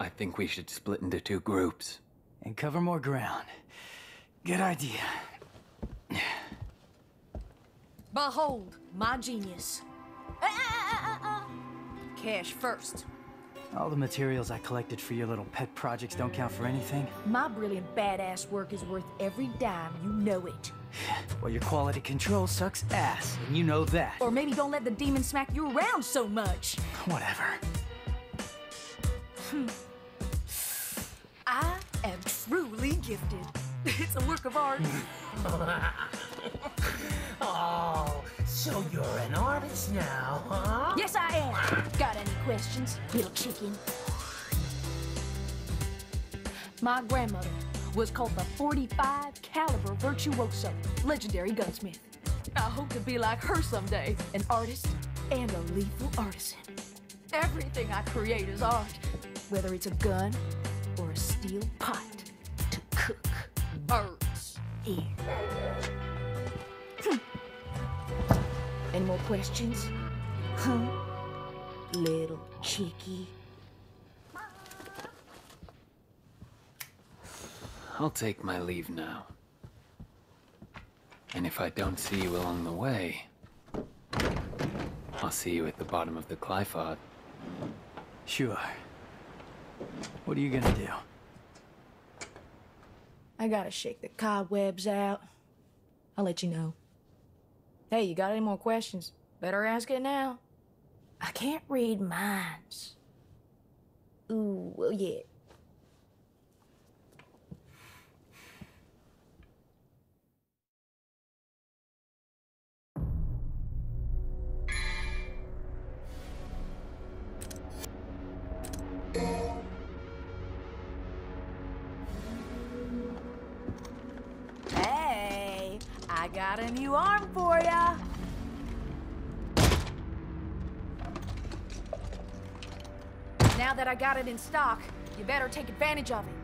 I think we should split into two groups. And cover more ground. Good idea. Behold, my genius. Cash first. All the materials I collected for your little pet projects don't count for anything? My brilliant badass work is worth every dime, you know it. Well, your quality control sucks ass, and you know that. Or maybe don't let the demon smack you around so much. Whatever. I am truly gifted. It's a work of art. Oh, so you're an artist now, huh? yes, I am. Got any questions, little chicken? My grandmother was called the 45 caliber virtuoso, legendary gunsmith. I hope to be like her someday, an artist and a lethal artisan. Everything I create is art, whether it's a gun steel pot to cook birds in. Hmm. Any more questions? Huh? Little chickie. I'll take my leave now. And if I don't see you along the way, I'll see you at the bottom of the Qliphoth. Sure. What are you gonna do? I gotta shake the cobwebs out. I'll let you know. Hey, you got any more questions? Better ask it now. I can't read minds. Ooh, well, yeah. Got a new arm for ya. Now that I got it in stock, you better take advantage of it.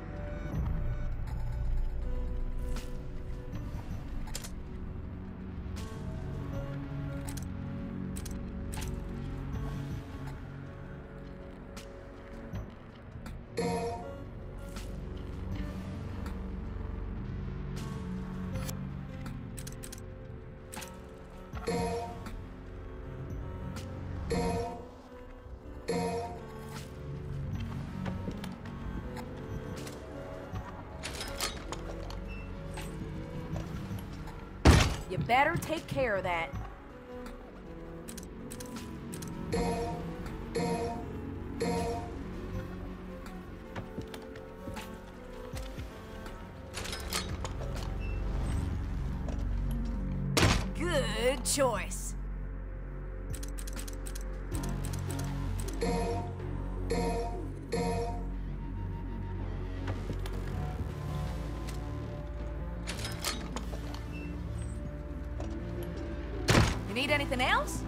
Care of that. Good choice. Anything else?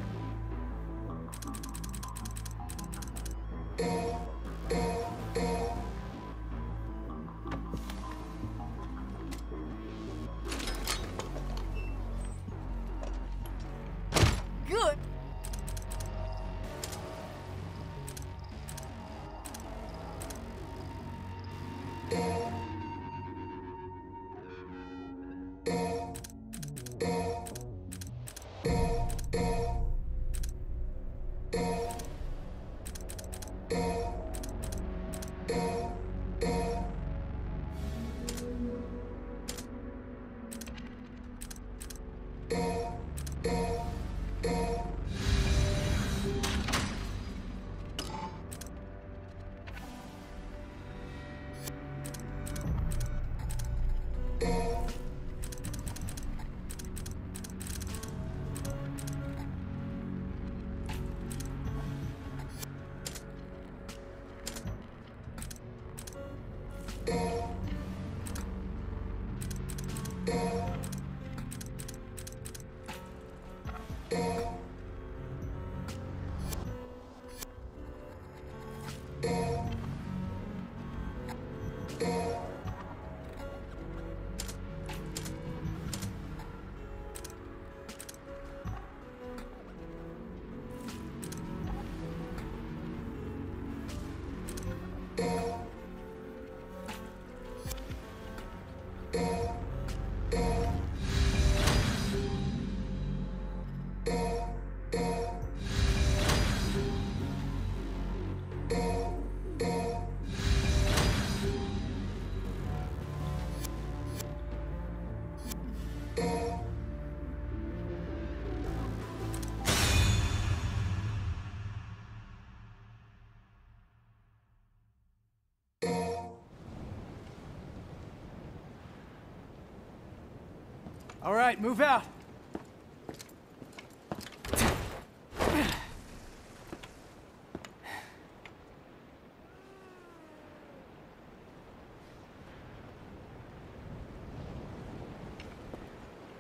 All right, move out.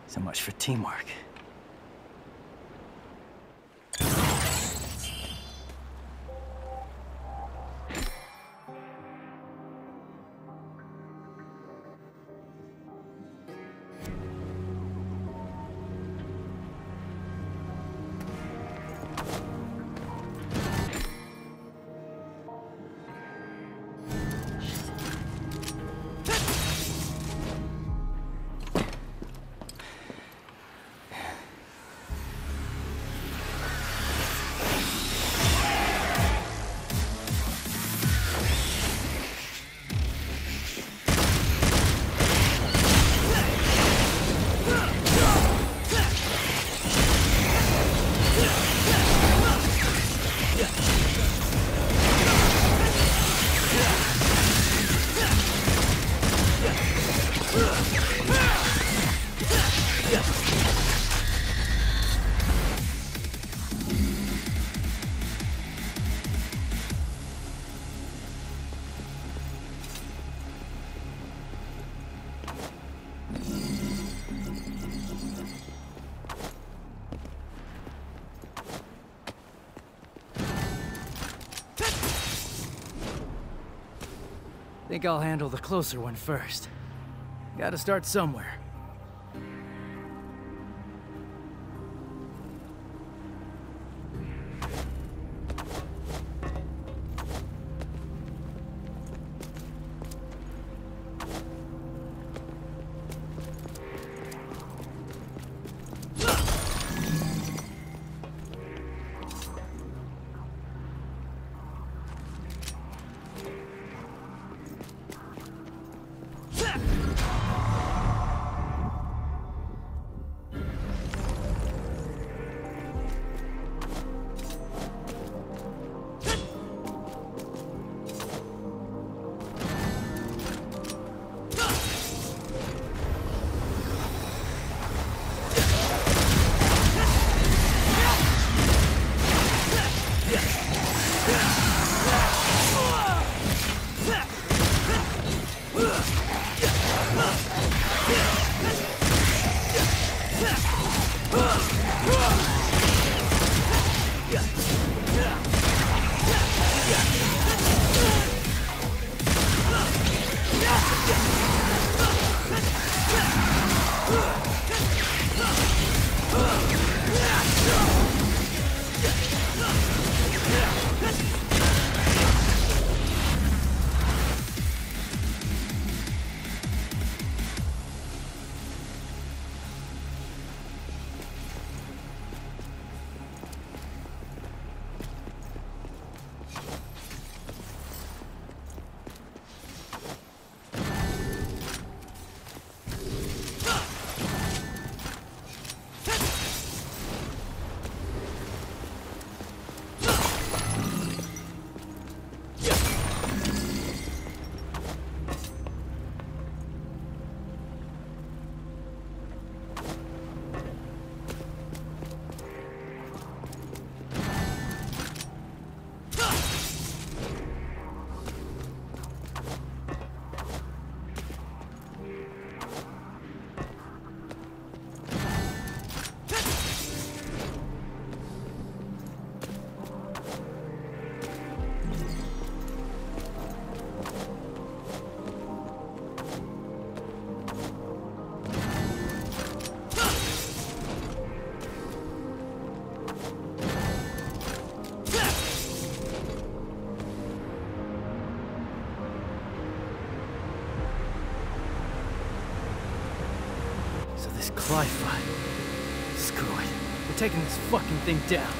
So much for teamwork. Think I'll handle the closer one first. Gotta start somewhere. Fight. Screw it. We're taking this fucking thing down.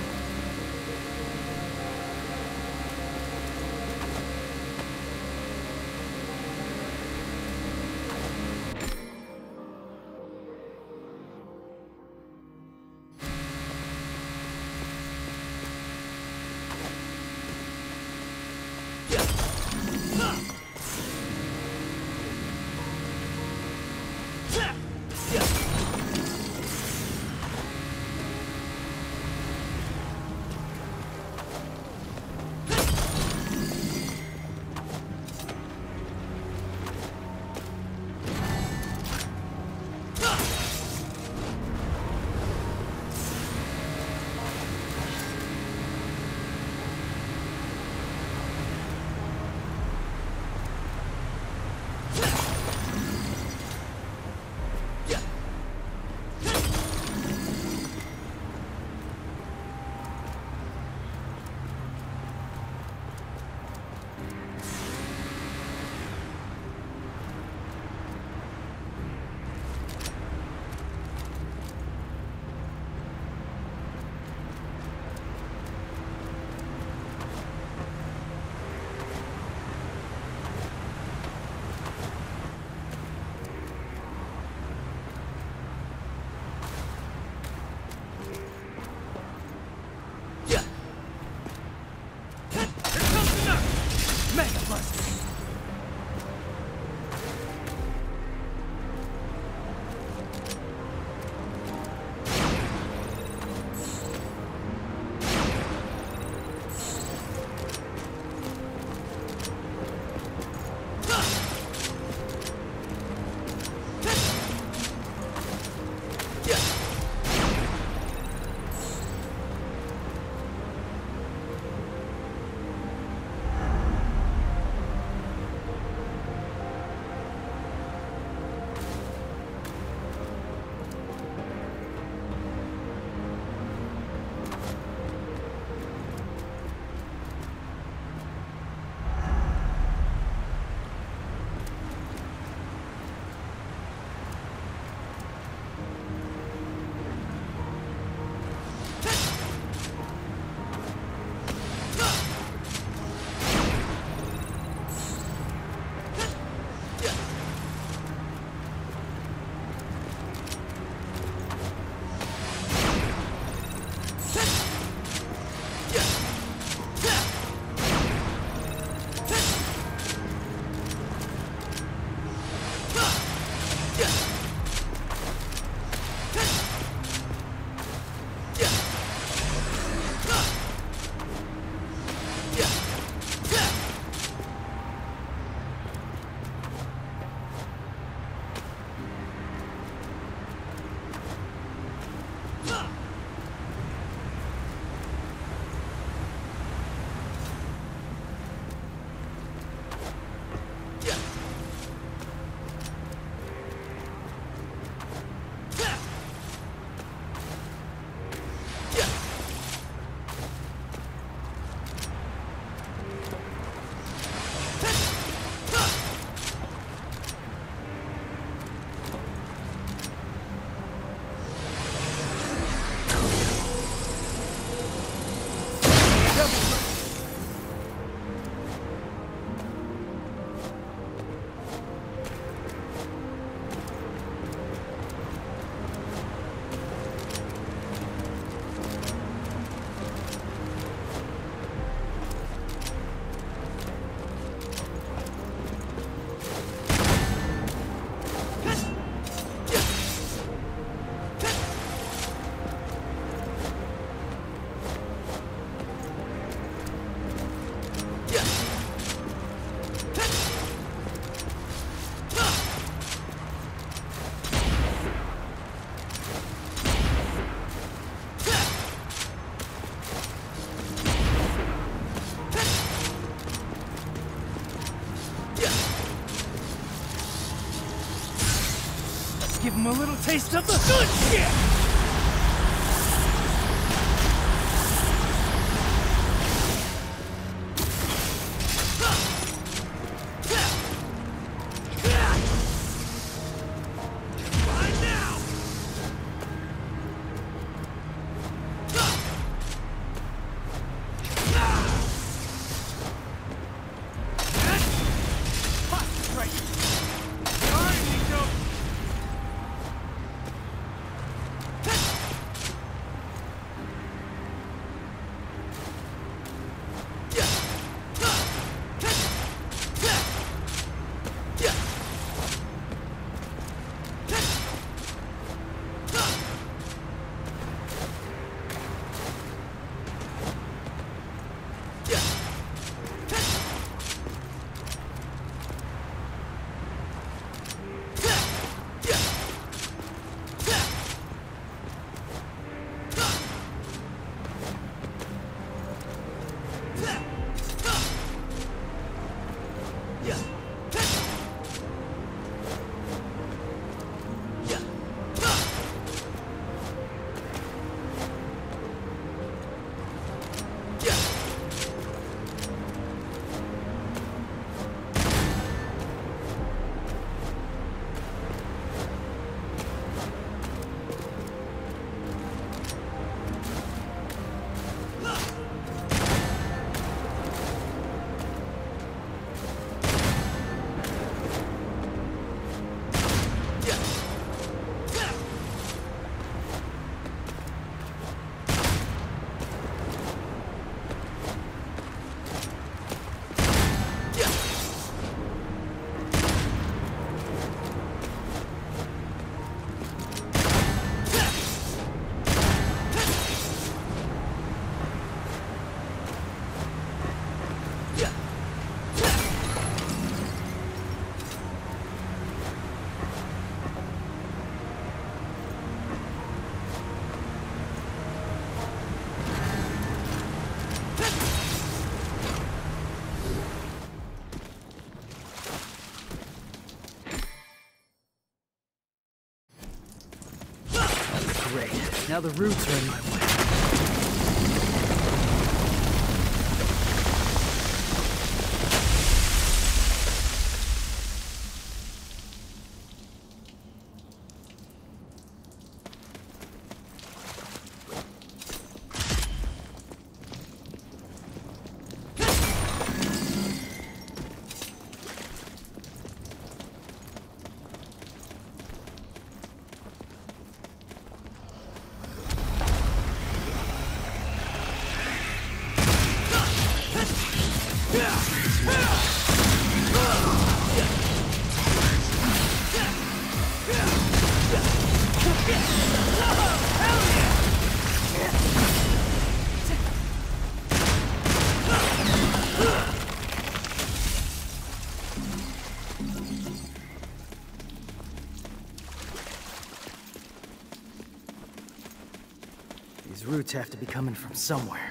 Taste of the good shit! Now the roots are in my. Have to be coming from somewhere.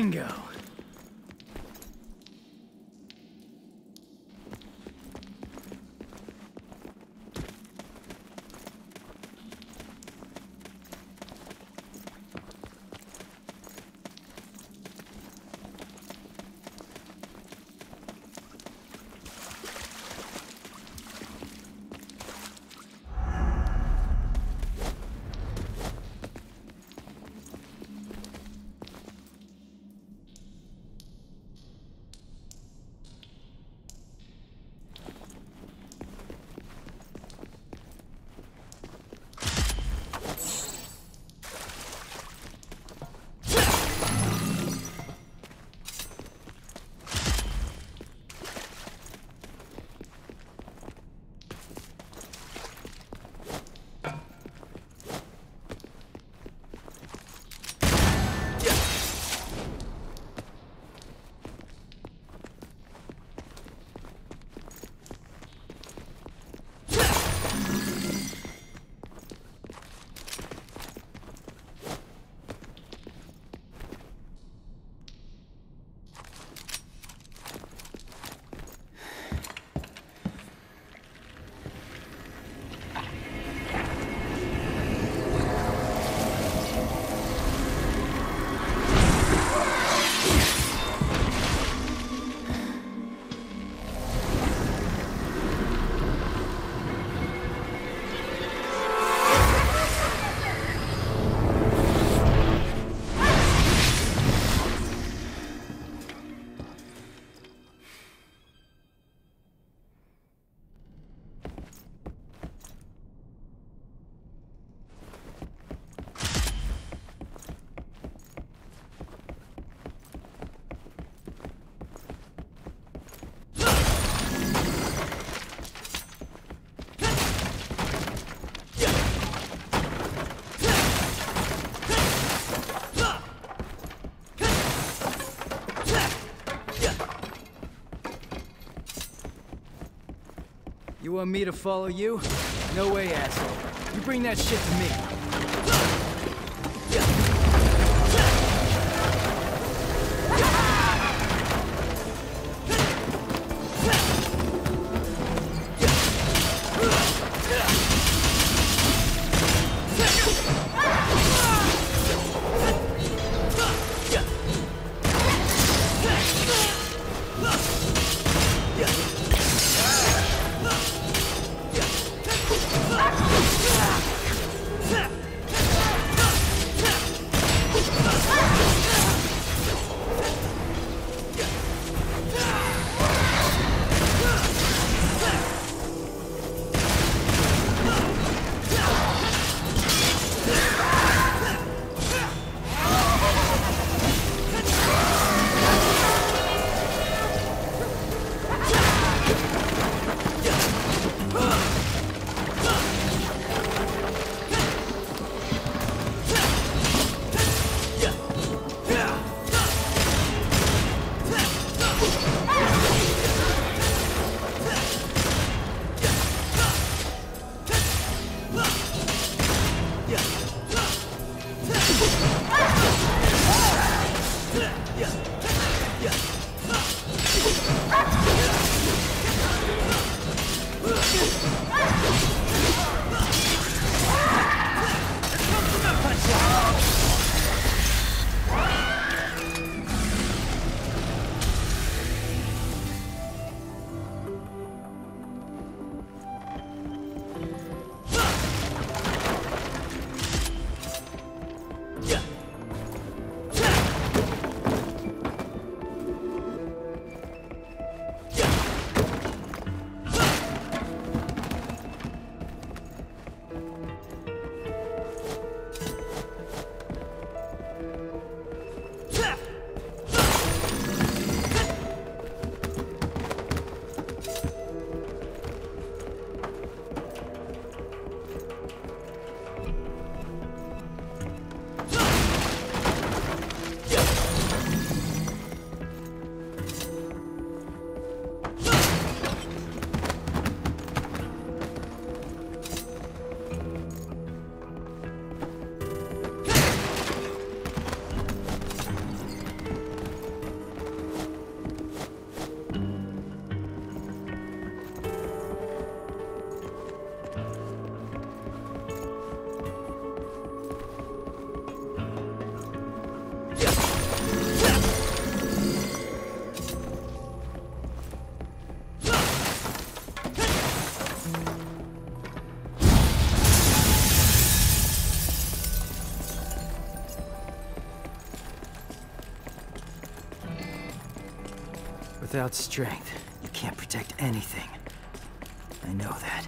Bingo. You want me to follow you? No way, asshole. You bring that shit to me. Without strength, you can't protect anything. I know that.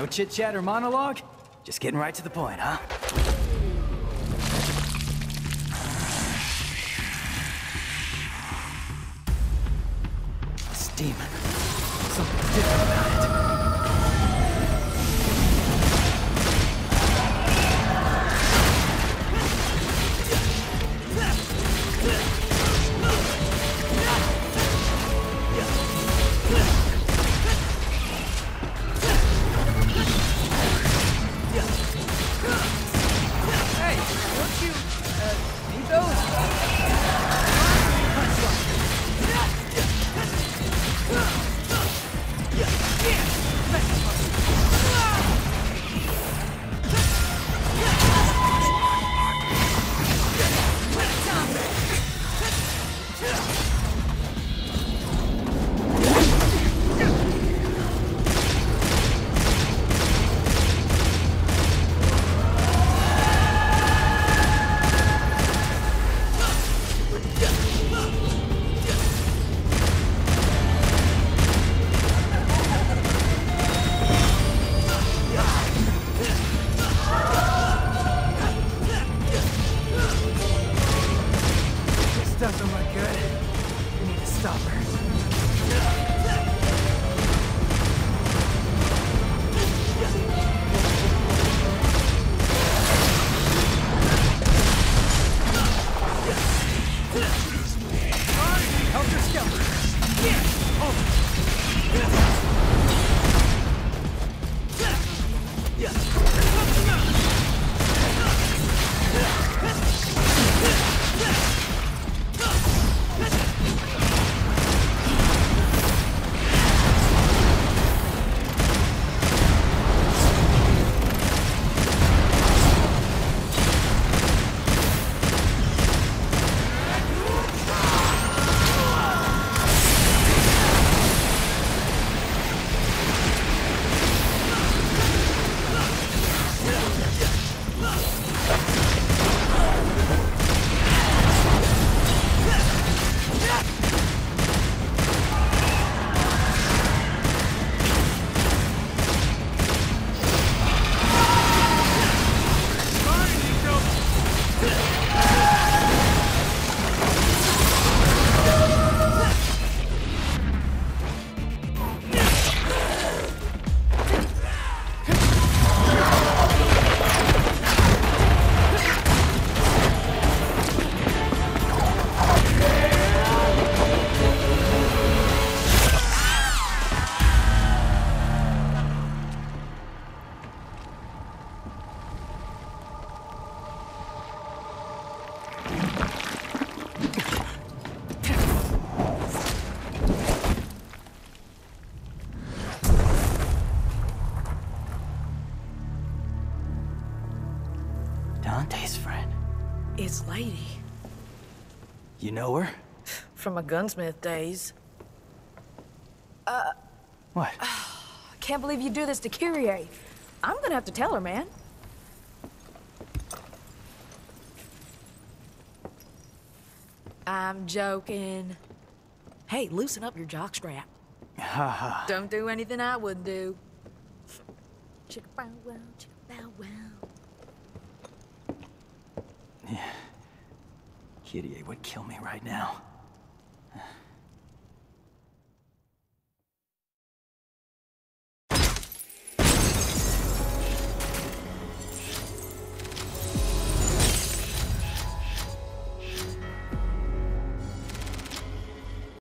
No chit chat or monologue? Just getting right to the point, huh? This demon. Something different about It's Lady. You know her? From my gunsmith days. Uh... What? I can't believe you do this to Kyrie. I'm gonna have to tell her, man. I'm joking. Hey, loosen up your jockstrap. Don't do anything I wouldn't do. Chicka bow wow, chicka bow wow. Kitty would kill me right now.